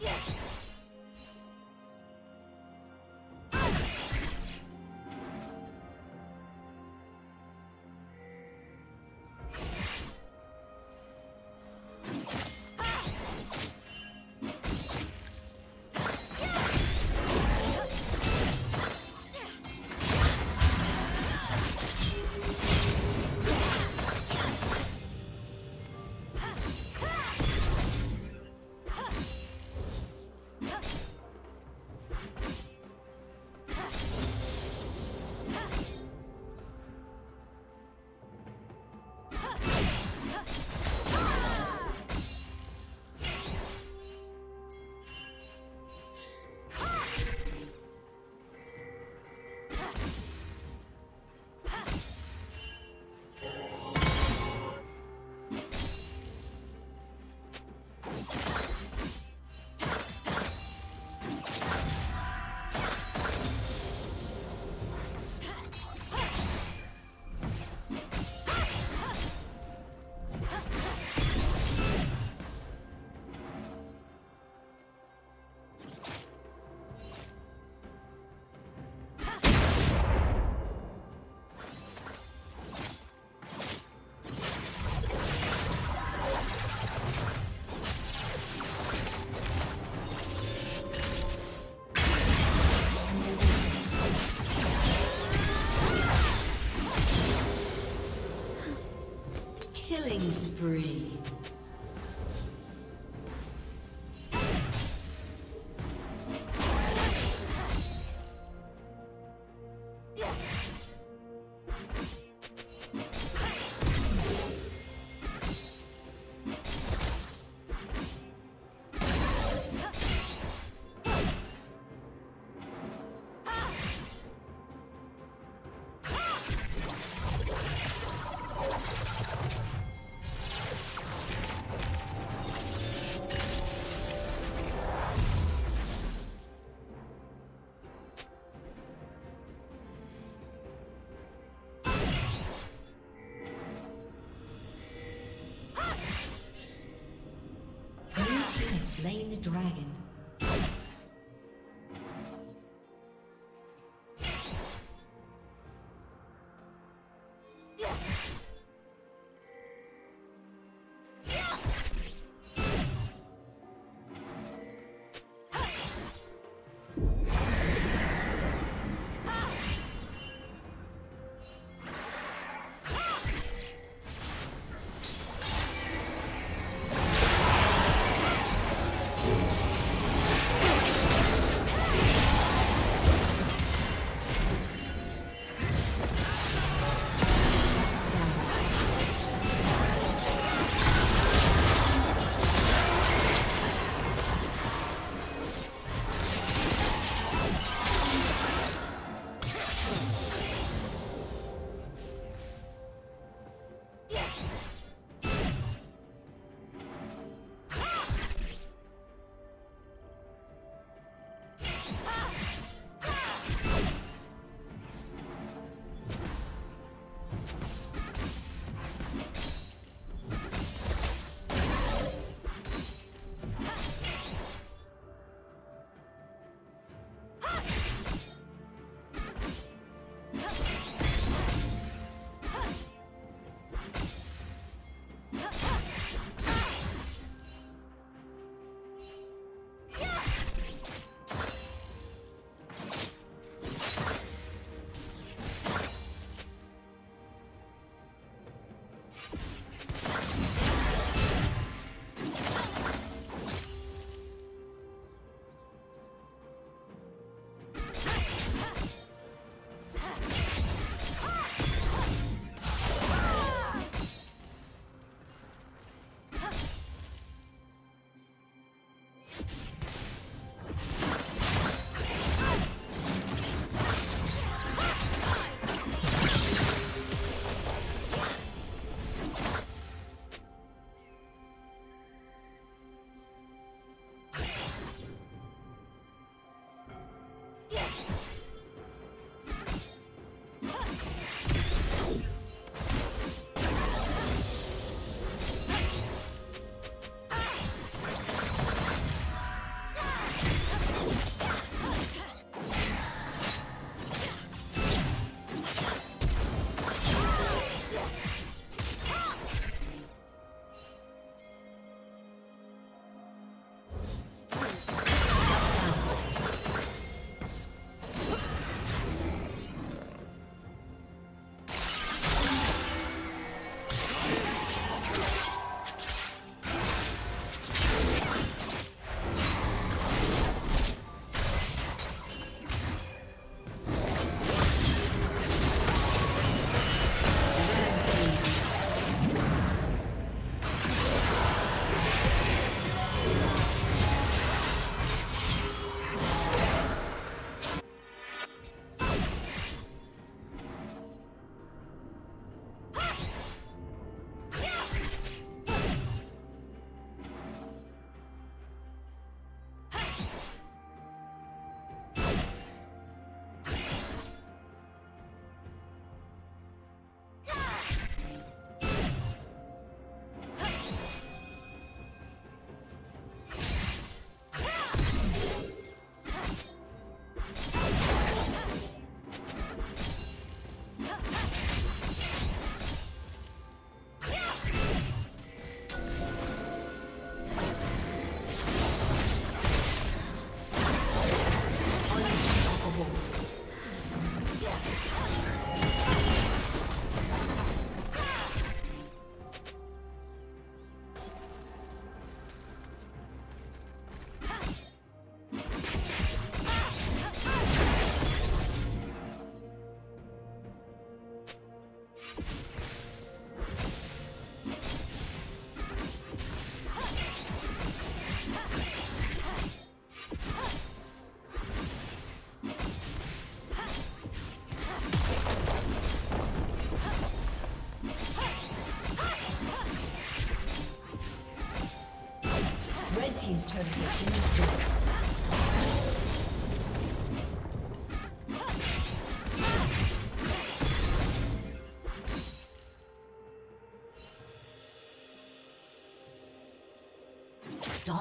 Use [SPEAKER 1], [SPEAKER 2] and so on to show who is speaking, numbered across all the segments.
[SPEAKER 1] Yes! Slain the dragon.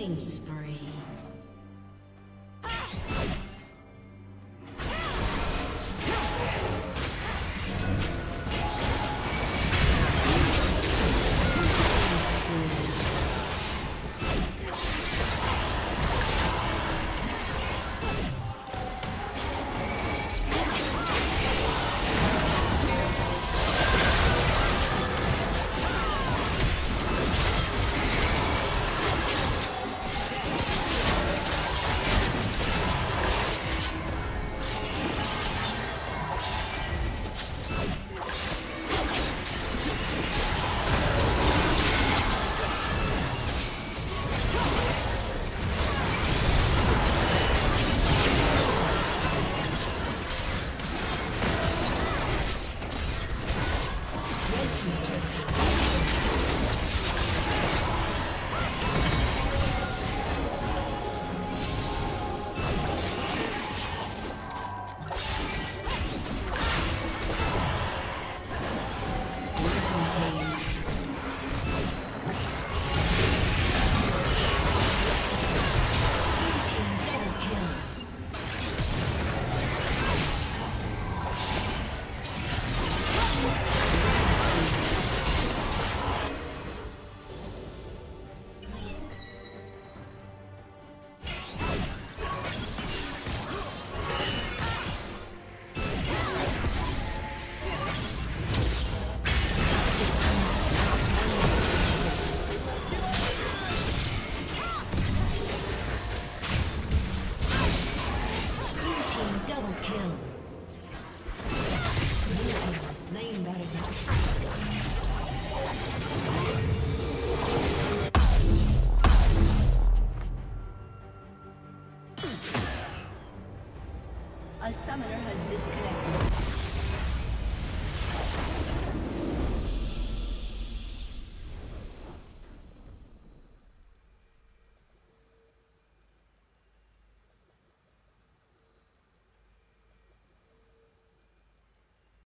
[SPEAKER 1] Killing